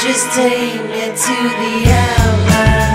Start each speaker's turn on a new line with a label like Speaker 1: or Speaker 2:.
Speaker 1: Just take me to the outline.